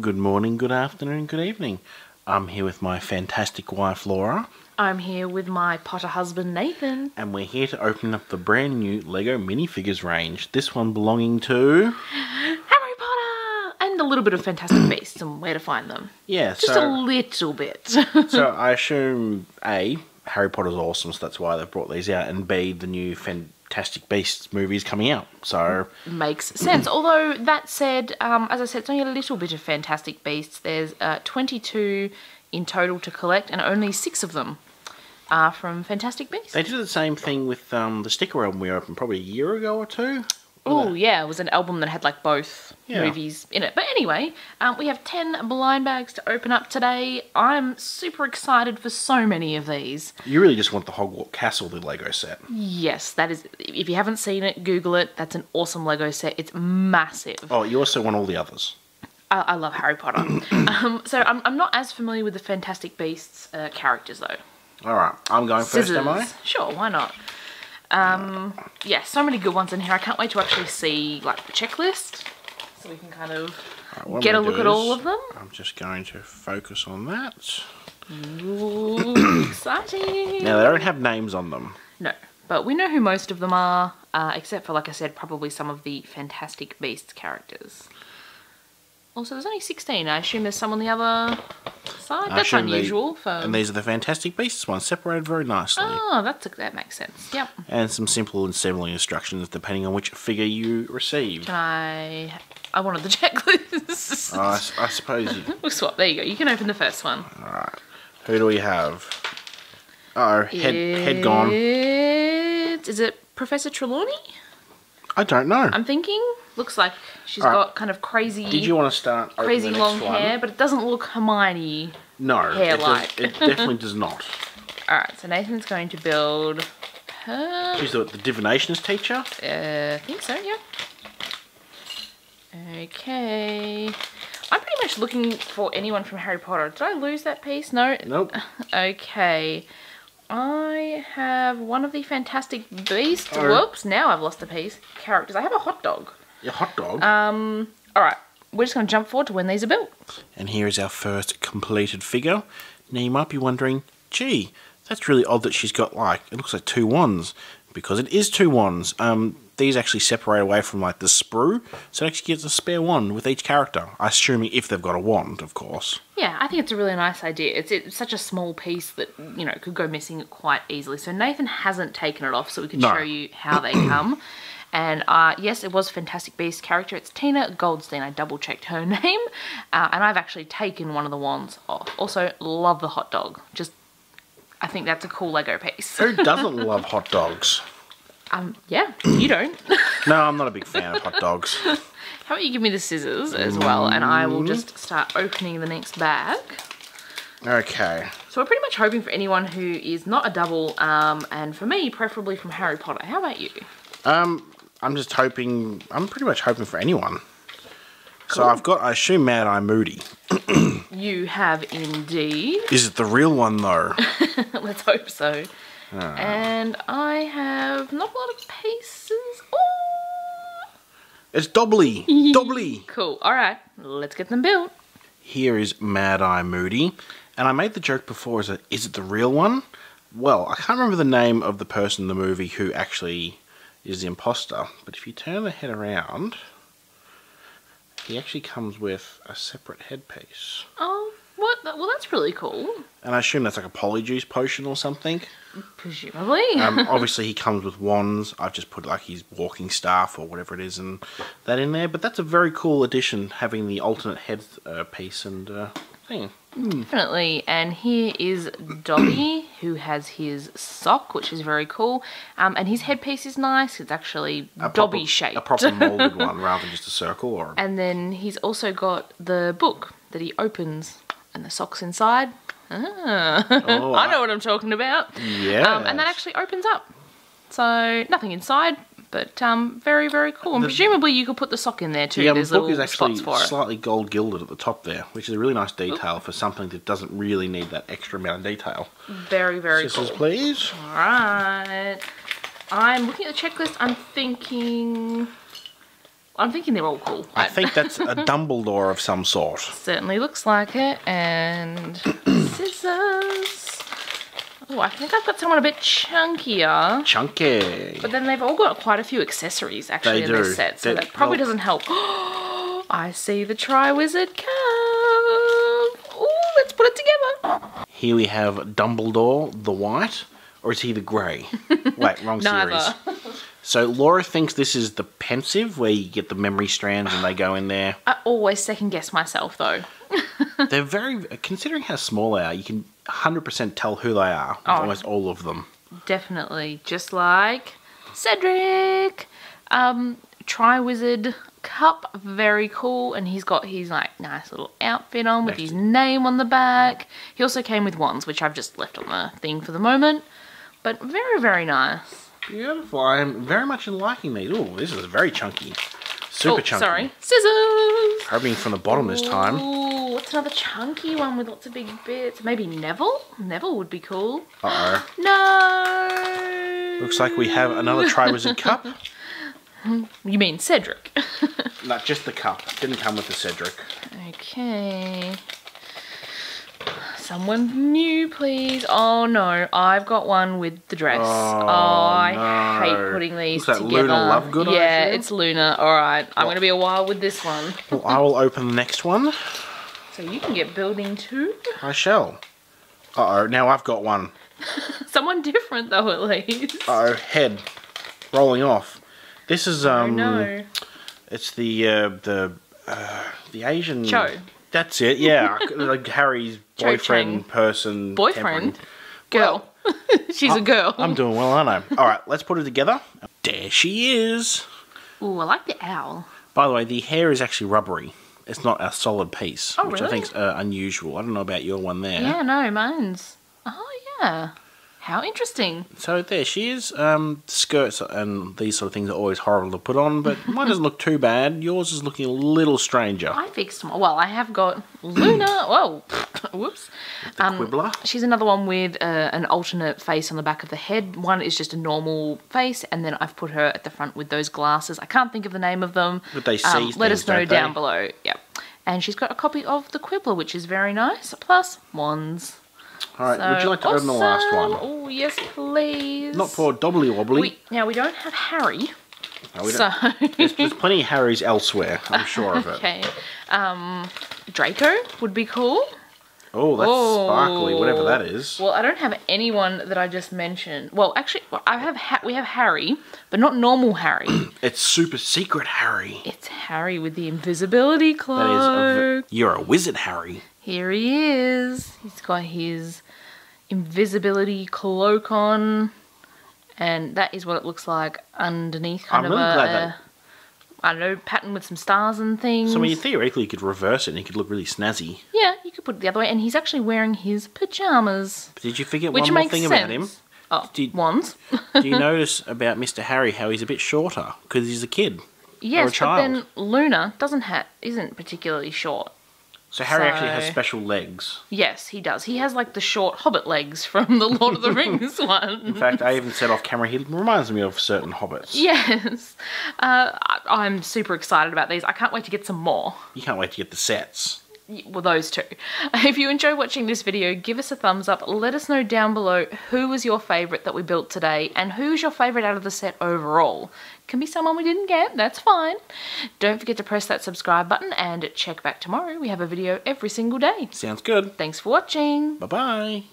Good morning, good afternoon, good evening. I'm here with my fantastic wife Laura, I'm here with my Potter husband Nathan. and we're here to open up the brand new Lego minifigures range. This one belonging to. Harry Potter! And a little bit of Fantastic Beasts and where to find them. Yeah, Just a little bit. so I assume A, Harry Potter's awesome, so that's why they've brought these out, and B, the new Fantastic Beasts movie is coming out. So, Makes sense. Although, that said, um, as I said, it's only a little bit of Fantastic Beasts. There's uh, 22 in total to collect, and only six of them are from Fantastic Beasts. they did the same thing with um, the sticker album we opened probably a year ago or two. Oh, yeah, it was an album that had like both Yeah. movies in it. But anyway, um, we have 10 blind bags to open up today. I'm super excited for so many of these. You really just want the Hogwarts Castle, the Lego set. Yes, that is. If you haven't seen it, Google it. That's an awesome Lego set. It's massive. Oh, you also want all the others. I, I love Harry Potter. um, so I'm, I'm not as familiar with the Fantastic Beasts uh, characters though. All right, I'm going first, am I? Sure, why not? Um, yeah, so many good ones in here. I can't wait to actually see like the checklist, so we can kind of Alright, get a look at all of them. I'm just going to focus on that. Ooh, exciting! Now, they don't have names on them. No, but we know who most of them are, uh, except for, like I said, probably some of the Fantastic Beasts characters. Also, there's only 16. I assume there's some on the other side. I That's they- for. And these are the Fantastic Beasts ones, separated very nicely. Oh, that's that makes sense. Yep. And some simple assembly instructions depending on which figure you receive. Can I? I wanted the checklist. I suppose you. we'll swap. There you go. You can open the first one. All right. Who do we have? Oh, head, head gone. Is it Professor Trelawney? I don't know. I'm thinking. Looks like she's Alright. got kind of crazy, Did you want to start crazy long one? hair, but it doesn't look Hermione No, hair it, does- like. it definitely does not. Alright, so Nathan's going to build her. She's the, the divinationist teacher. Uh, I think so, yeah. Okay. I'm pretty much looking for anyone from Harry Potter. Did I lose that piece? No? Nope. Okay. I have one of the Fantastic Beasts. Oh. Whoops, now I've lost a piece. Characters. I have a hot dog. Your hot dog. Um, alright. We're just going to jump forward to when these are built. And here is our first completed figure. Now you might be wondering, gee, that's really odd that she's got like it looks like two wands. Because it is two wands. Um, these actually separate away from like the sprue, so it actually gives a spare wand with each character. I assuming if they've got a wand, of course. Yeah, I think it's a really nice idea. It's, it's such a small piece that, you know, could go missing quite easily. So Nathan hasn't taken it off so we can No. show you how they come. And uh, yes, it was Fantastic Beast character. It's Tina Goldstein. I double checked her name. Uh, and I've actually taken one of the wands off. Also, love the hot dog. Just, I think that's a cool Lego piece. Who doesn't love hot dogs? Um, yeah, you don't. No, I'm not a big fan of hot dogs. How about you give me the scissors as well, and I will just start opening the next bag. Okay. So we're pretty much hoping for anyone who is not a double, um, and for me, preferably from Harry Potter. How about you? Um, I'm just hoping. I'm pretty much hoping for anyone. So I've got, I assume, Mad Eye Moody. You have indeed. Is it the real one though? Let's hope so. Ah. And I have not a lot of pieces. Oh, It's Dobbly. Dobbly. cool. All right, let's get them built. Here is Mad Eye Moody, and I made the joke before: is it is it the real one? Well, I can't remember the name of the person in the movie who actually is the imposter, but if you turn the head around, he actually comes with a separate headpiece. Oh, what? Well, that's really cool. And I assume that's like a polyjuice potion or something. Presumably. Um, obviously, he comes with wands. I've just put like his walking staff or whatever it is, and that in there. But that's a very cool addition, having the alternate head uh, piece and uh, thing. Definitely. And here is Dobby, who has his sock, which is very cool. Um, and his headpiece is nice. It's actually A proper- Dobby shaped. a proper molded one rather than just a circle. Or And then he's also got the book that he opens, and the socks inside. Ah, Oh, I know what I'm talking about. yeah, Um, and that actually opens up. So nothing inside, but um, very very cool. And The- presumably you could put the sock in there too. the um, There's book is actually spots for it. slightly gold gilded at the top there, which is a really nice detail for something that doesn't really need that extra amount of detail. Very very cool. Scissors, cool. please. All right. I'm looking at the checklist. I'm thinking I'm thinking they're all cool. I think that's a Dumbledore of some sort. certainly looks like it. And scissors. Oh, I think I've got someone a bit chunkier. Chunky. But then they've all got quite a few accessories actually They in this set, so They- that probably doesn't help. I see the Triwizard Cup. Ooh, let's put it together. Here we have Dumbledore, the white, or is he the grey? Wait, wrong series. So Laura thinks this is the Pensieve, where you get the memory strands and they go in there. I always second guess myself though. They're very, considering how small they are, you can 100% tell who they are. Oh. Almost all of them. Definitely, just like Cedric. Um, Triwizard Cup, very cool, and he's got his like nice little outfit on with Next. his name on the back. He also came with wands, which I've just left on the thing for the moment, but very very nice. Beautiful. I am very much in liking these. Oh, this is very chunky. Super oh, chunky. sorry, scissors. Hoping from the bottom this time. Ooh, another chunky one with lots of big bits? Maybe Neville. Neville would be cool. Uh oh. No. Looks like we have another Triwizard Cup. You mean Cedric? Not just the cup. Didn't come with the Cedric. Okay. Someone new, please. Oh no, I've got one with the dress. Oh, I hate putting these Looks together. Luna Lovegood, yeah, it's Luna. All right, I'm gonna be a while with this one. Well, I will open the next one. So you can get building too. I shall. Uh oh, now I've got one. Someone different though, at least. Uh oh, head rolling off. This is oh um. no. It's the uh, the uh, the Asian. Cho. That's it. Yeah, like Harry's boyfriend, person, Boyfriend? Girl. She's a girl. I'm doing well, aren't I? All right, let's put it together. There she is. Ooh, I like the owl. By the way, the hair is actually rubbery. It's not a solid piece, Oh, which I really? think's uh, unusual. I don't know about your one there. Yeah, no, mine's. Oh yeah. How interesting. So there she is. Um, skirts and these sort of things are always horrible to put on, but mine doesn't look too bad. Yours is looking a little stranger. I fixed my. Well, I have got Luna. Whoa, whoops. Um, Quibbler. She's another one with uh, an alternate face on the back of the head. One is just a normal face, and then I've put her at the front with those glasses. I can't think of the name of them. But they see Um, let us know don't they? down below. Yep. And she's got a copy of the Quibbler, which is very nice. Plus wands. All right, would you like to open the last one? Oh yes, please. Not poor Dobbly Wobbly. We, now we don't have Harry, No, we so don't. There's, there's plenty of Harrys elsewhere. I'm sure of it. okay. Um, Draco would be cool. Oh, that's Oh. sparkly, whatever that oh. is. Well, I don't have anyone that I just mentioned. Well, actually, I have ha- we have Harry, but not normal Harry. It's super secret Harry. it's Harry with the invisibility That is, cloak. a, you're a wizard, Harry. Here he is. He's got his invisibility cloak on, and that is what it looks like underneath. Kind I'm of really a, glad that- I don't know, pattern with some stars and things. So, I mean, theoretically, you could reverse it and he could look really snazzy. yeah, you could put it the other way, and he's actually wearing his pajamas, But did you forget which one more makes thing about him? Oh, Did- wands. Do you notice about Mr. Harry how he's a bit shorter? Because he's a kid. Yes, but child. then Luna doesn't ha- isn't particularly short. So, Harry actually has special legs. Yes, he does. He has like the short hobbit legs from the Lord of the Rings one. In fact, I even said off camera, he reminds me of certain hobbits. Yes, uh, I'm super excited about these. I can't wait to get some more. You can't wait to get the sets. Well, those two. If you enjoy watching this video, give us a thumbs up. Let us know down below who was your favourite that we built today and who's your favourite out of the set overall. Can be someone we didn't get, that's fine. Don't forget to press that subscribe button and check back tomorrow. We have a video every single day. Sounds good. Thanks for watching. Bye bye.